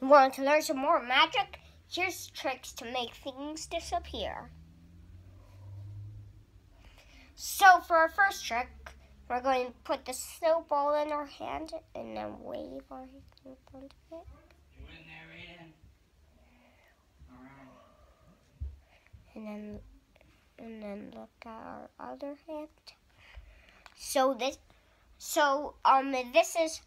Want to learn some more magic? Here's tricks to make things disappear. So for our first trick, we're going to put the snowball in our hand and then wave our hand in front of it. And then and then look at our other hand. So this so um this is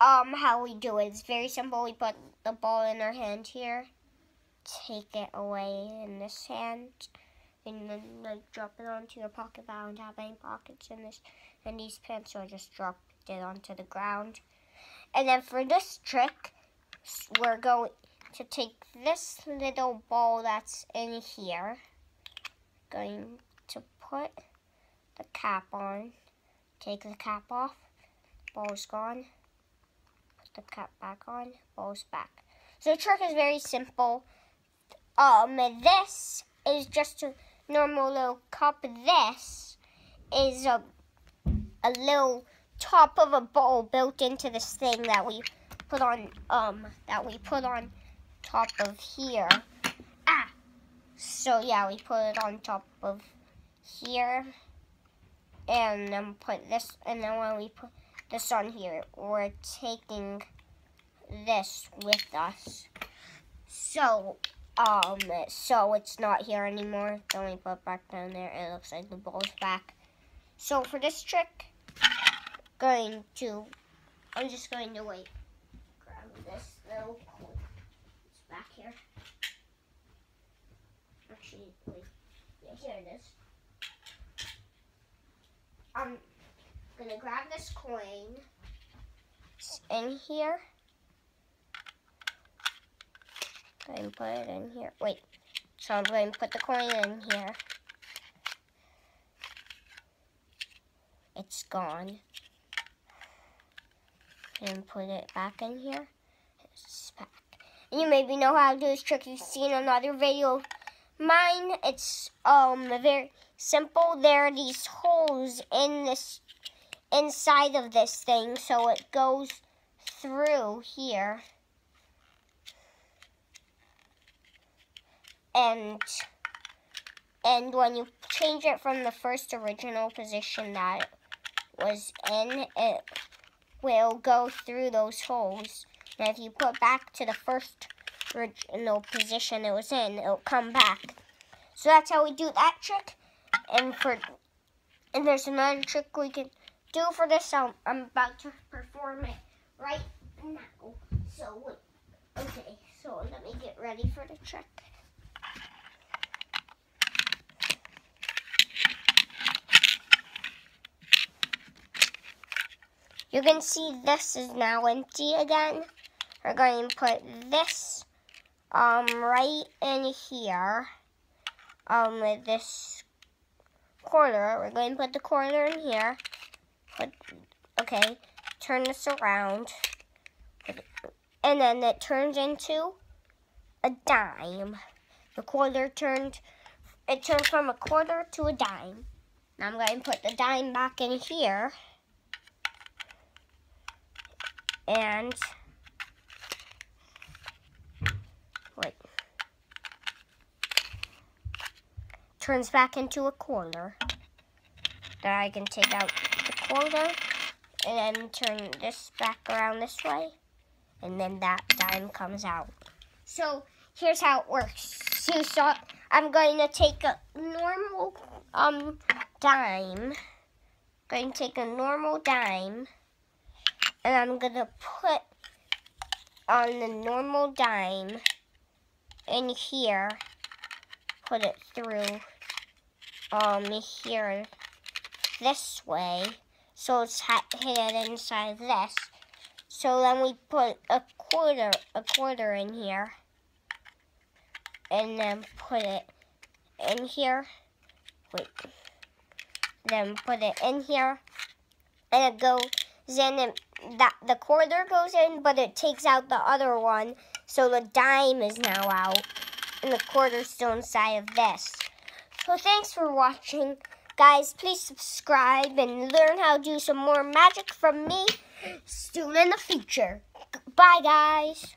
um how we do it. It's very simple. We put the ball in our hand here, take it away in this hand, and then like drop it onto your pocket. I don't have any pockets in this in these pants, so I just dropped it onto the ground. And then for this trick, we're going to take this little ball that's in here, going to put the cap on, take the cap off, ball's gone, the cap back on, ball's back. So the trick is very simple. Um, this is just a normal little cup. This is a, a little top of a bowl built into this thing that we put on, um, that we put on top of here. Ah! So yeah, we put it on top of here. And then put this, and then when we put this on here, we're taking this with us. So, um, so it's not here anymore. Then we put back down there. It looks like the ball's back. So for this trick, going to, I'm just going to wait, grab this little hole. It's back here. Actually, wait. Yeah, here it is. I'm gonna grab this coin It's in here. and put it in here. Wait. So I'm going to put the coin in here. It's gone. And put it back in here. It's back. You maybe know how to do this trick. You've seen another video. Mine, it's um very simple. There are these holes in this inside of this thing, so it goes through here. And and when you change it from the first original position that it was in, it will go through those holes. And if you put back to the first original position it was in, it'll come back. So that's how we do that trick. And for and there's another trick we can do for this. I'm, I'm about to perform it right now. So wait. okay, so let me get ready for the trick. You can see this is now empty again. We're going to put this um, right in here. Um, this quarter. We're going to put the quarter in here. Okay, turn this around. And then it turns into a dime. The quarter turned, it turned from a quarter to a dime. Now I'm going to put the dime back in here. and wait turns back into a quarter that I can take out and then turn this back around this way and then that dime comes out. So here's how it works. So, I'm going to take a normal um dime. Going to take a normal dime and I'm gonna put on the normal dime in here, put it through um here this way, so it's hidden inside this. So then we put a quarter, a quarter in here, and then put it in here. Wait, then put it in here, and it goes in that the quarter goes in, but it takes out the other one, so the dime is now out, and the quarter's still inside of this. So thanks for watching. Guys, please subscribe and learn how to do some more magic from me soon in the future. Bye, guys.